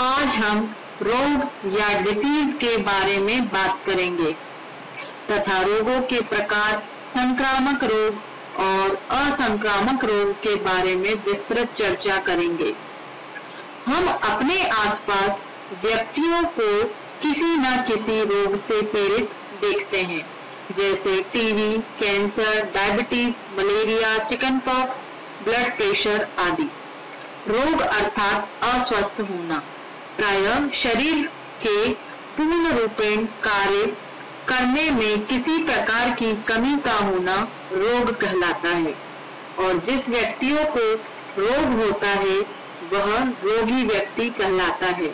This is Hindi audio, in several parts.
आज हम रोग या डिसीज के बारे में बात करेंगे, तथा रोगों के प्रकार, संक्रामक रोग और असंक्रामक रोग के बारे में विस्तृत चर्चा करेंगे। हम अपने आसपास व्यक्तियों को किसी न किसी रोग से पीड़ित देखते हैं, जैसे TB cancer diabetes malaria chicken pox blood pressure आदि। रोग अर्थात अस्वस्थ होना। प्राय शरीर के पूर्ण रूपेण कार्य करने में किसी प्रकार की कमी का होना रोग कहलाता है। और जिस व्यक्तियों को रोग होता है, वह रोगी व्यक्ति कहलाता है।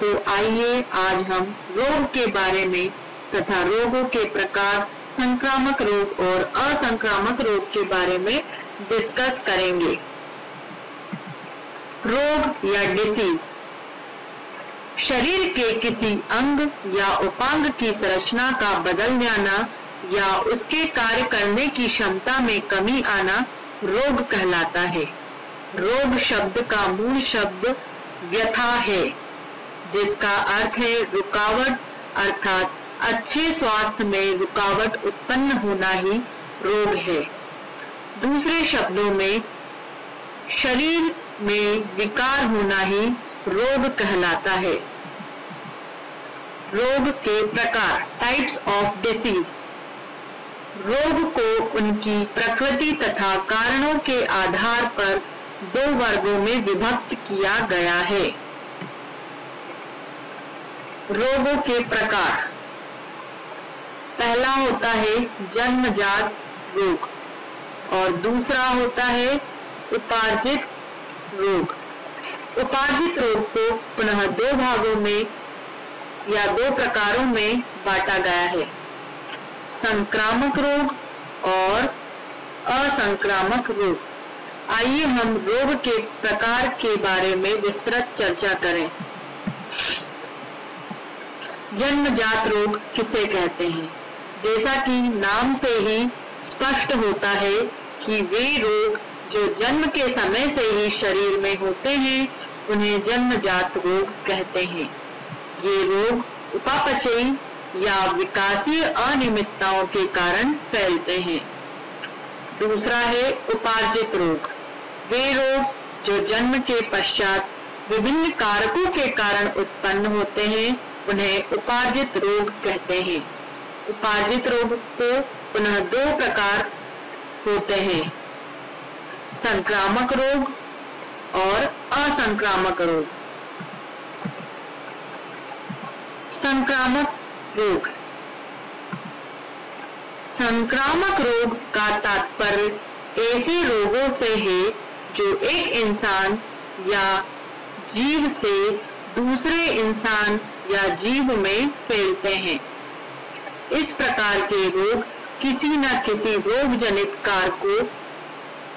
तो आइए आज हम रोग के बारे में तथा रोगों के प्रकार, संक्रामक रोग और असंक्रामक रोग के बारे में डिस्कस करेंगे। रोग या डिसीज शरीर के किसी अंग या उपांग की संरचना का बदल जाना या उसके कार्य करने की क्षमता में कमी आना रोग कहलाता है। रोग शब्द का मूल शब्द व्यथा है, जिसका अर्थ है रुकावट, अर्थात अच्छे स्वास्थ्य में रुकावट उत्पन्न होना ही रोग है। दूसरे शब्दों में, शरीर में विकार होना ही रोग कहलाता है। रोग के प्रकार टाइप्स ऑफ़ डिसीज रोग को उनकी प्रकृति तथा कारणों के आधार पर दो वर्गों में विभक्त किया गया है। रोगों के प्रकार। पहला होता है जन्मजात रोग और दूसरा होता है उपार्जित रोग। उपार्जित रोग को पुनः दो भागों में या दो प्रकारों में बांटा गया है। संक्रामक रोग और असंक्रामक रोग। आइए हम रोग के प्रकार के बारे में विस्तृत चर्चा करें। जन्मजात रोग किसे कहते हैं? जैसा कि नाम से ही स्पष्ट होता है कि वे रोग जो जन्म के समय से ही शरीर में होते हैं, उन्हें जन्मजात रोग कहते हैं। ये रोग उपापचयी या विकासीय अनियमितताओं के कारण फैलते हैं। दूसरा है उपार्जित रोग। वे रोग जो जन्म के पश्चात विभिन्न कारकों के कारण उत्पन्न होते हैं, उन्हें उपार्जित रोग कहते हैं। उपार्जित रोग को पुनः दो प्रकार होते हैं, संक्रामक रोग और असंक्रामक रोग। संक्रामक रोग। संक्रामक रोग का तात्पर्य ऐसे रोगों से है जो एक इंसान या जीव से दूसरे इंसान या जीव में फैलते हैं। इस प्रकार के रोग किसी न किसी रोग जनित कारकों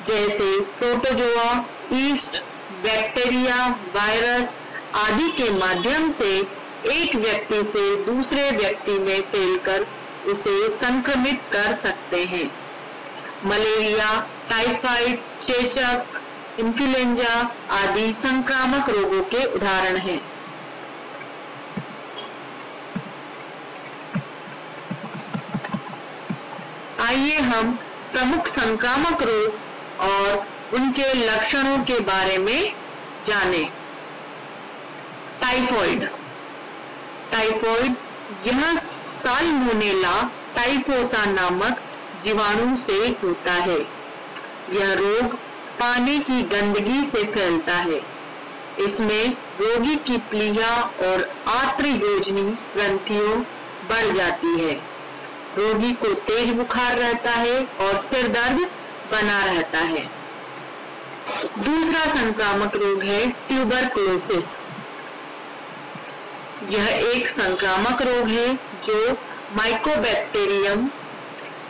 जैसे प्रोटोजोआ, ईस्ट बैक्टीरिया, वायरस आदि के माध्यम से एक व्यक्ति से दूसरे व्यक्ति में फैलकर उसे संक्रमित कर सकते हैं। मलेरिया, टाइफाइड, चेचक, इन्फ्लुएंजा आदि संक्रामक रोगों के उदाहरण हैं। आइए हम प्रमुख संक्रामक रोग और उनके लक्षणों के बारे में जानें। टाइफॉइड। टाइफॉइड यह साल्मोनेला टाइफोसा नामक जीवाणु से होता है। यह रोग पानी की गंदगी से फैलता है। इसमें रोगी की प्लीहा और आत्र योजनी ग्रंथियों बढ़ जाती है। रोगी को तेज बुखार रहता है और सिर दर्द बना रहता है। दूसरा संक्रामक रोग है ट्यूबरकुलोसिस यह एक संक्रामक रोग है जो माइकोबैक्टीरियम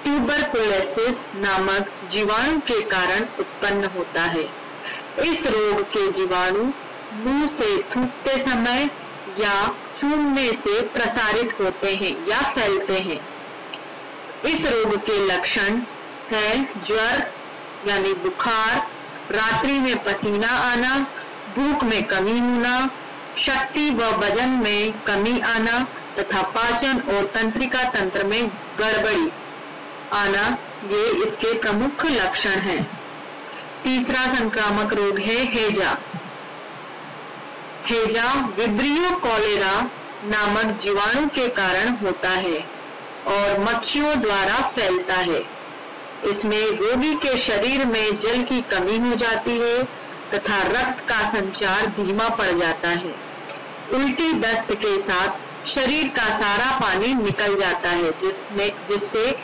ट्यूबरकुलोसिस नामक जीवाणु के कारण उत्पन्न होता है। इस रोग के जीवाणु मुँह से थूकते समय या चूमने से प्रसारित होते हैं या फैलते हैं। इस रोग के लक्षण है ज्वर, यानी बुखार, रात्रि में पसीना आना, भूख में कमी होना शक्ति व वज़न में कमी आना तथा पाचन और तंत्रिका तंत्र में गड़बड़ी आना, ये इसके प्रमुख लक्षण हैं। तीसरा संक्रामक रोग है हेजा। हेजा विब्रियो कॉलेरा नामक जीवाणु के कारण होता है और मक्खियों द्वारा फैलता है। इसमें रोगी के शरीर में जल की कमी हो जाती है तथा रक्त का संचार धीमा पड़ जाता है। उल्टी दस्त के साथ शरीर का सारा पानी निकल जाता है, जिसमें, जिससे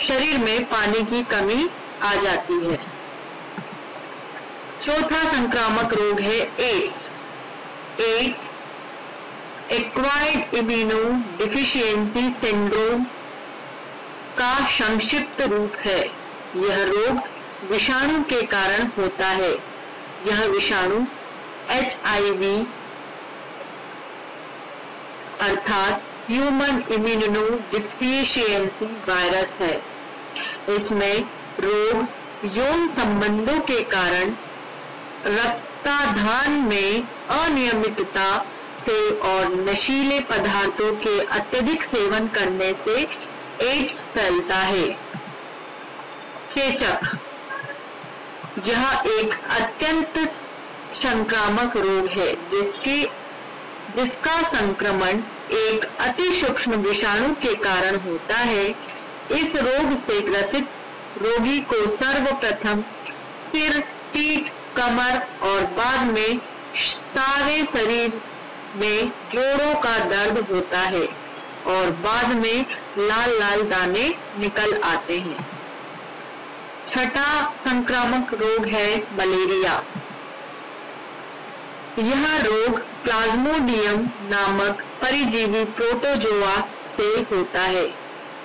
शरीर में पानी की कमी आ जाती है। चौथा संक्रामक रोग है AIDS. AIDS, acquired immuno deficiency syndrome का संक्षिप्त रूप है। यह रोग विषाणु के कारण होता है। यह विषाणु एचआईवी अर्थात ह्यूमन इम्यूनो डिफिशियंसी वायरस है। इसमें रोग, यौन संबंधों के कारण रक्ताधान में अनियमितता से और नशीले पदार्थों के अत्यधिक सेवन करने से एड्स फैलता है। चेचक यह एक अत्यंत संक्रामक रोग है, जिसके, जिसका संक्रमण एक अति सूक्ष्म विषाणु के कारण होता है। इस रोग से ग्रसित रोगी को सर्वप्रथम सिर, पीठ, कमर और बाद में सारे शरीर में जोड़ों का दर्द होता है और बाद में लाल लाल दाने निकल आते हैं। छठा संक्रामक रोग है मलेरिया। यह रोग प्लाज्मोडियम नामक परिजीवी प्रोटोजोआ से होता है।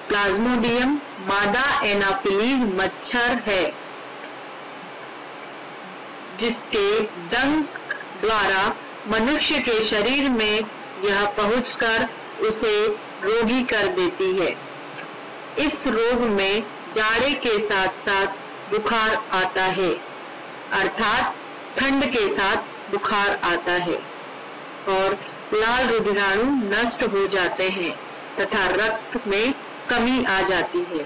प्लाज्मोडियम मादा एनाफिलीज मच्छर है, जिसके डंक द्वारा मनुष्य के शरीर में यह पहुंचकर उसे रोगी कर देती है। इस रोग में जाड़े के साथ साथ बुखार आता है, अर्थात ठंड के साथ बुखार आता है और लाल रुधिराणु नष्ट हो जाते हैं तथा रक्त में कमी आ जाती है।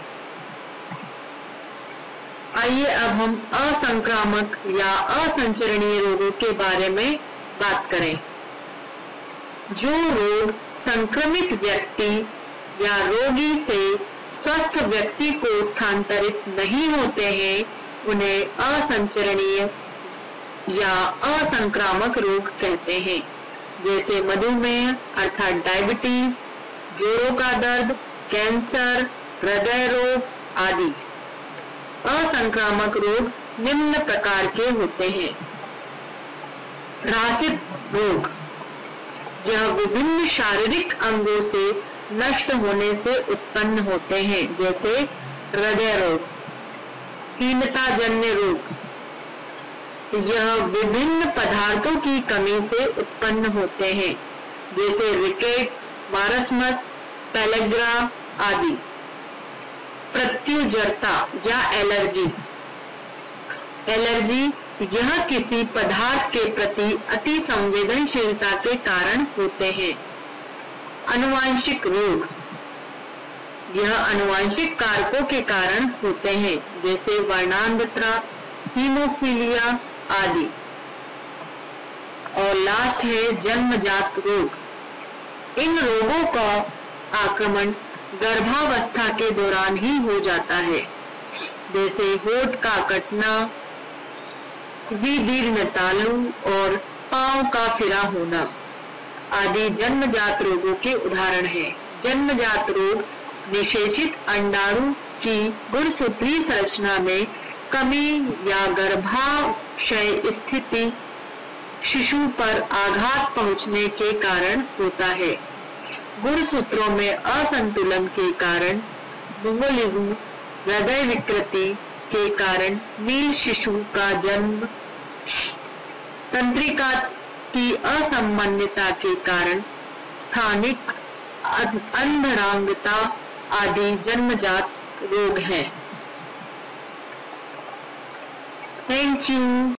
आइए अब हम असंक्रामक या असंचरणीय रोगों के बारे में बात करें। जो रोग संक्रमित व्यक्ति या रोगी से स्वस्थ व्यक्ति को स्थानांतरित नहीं होते हैं, उन्हें असंचरणीय या असंक्रामक रोग कहते हैं, जैसे मधुमेह अर्थात डायबिटीज़ जोड़ों का दर्द कैंसर हृदय रोग आदि। असंक्रामक रोग निम्न प्रकार के होते हैं। रासित रोग। यह विभिन्न शारीरिक अंगों से नष्ट होने से उत्पन्न होते हैं, जैसे हृदय रोग हीनता जन्य रोग। यह विभिन्न पदार्थों की कमी से उत्पन्न होते हैं, जैसे रिकेट्स मारसमस पेलेग्रा आदि। प्रत्युजरता या एलर्जी एलर्जी यह किसी पदार्थ के प्रति अति संवेदनशीलता के कारण होते हैं। अनुवांशिक रोग यह अनुवांशिक कारकों के कारण होते हैं, जैसे वर्णांधता हीमोफीलिया आदि। और लास्ट है जन्मजात रोग। इन रोगों का आक्रमण गर्भावस्था के दौरान ही हो जाता है, जैसे होठ का कटना विदीर्ण तालु और पाँव का फिरा होना। आदि जन्मजात रोगों के उदाहरण हैं। जन्मजात रोग निषेचित अंडाणु की गुणसूत्री संरचना में कमी या गर्भाशय स्थिति शिशु पर आघात पहुँचने के कारण होता है गुणसूत्रों में असंतुलन के कारण बुंगोलिज्म हृदय विकृति के कारण नील शिशु का जन्म तंत्रिका की असामान्यता के कारण स्थानिक अंधरांगता आदि जन्मजात रोग है। Thank you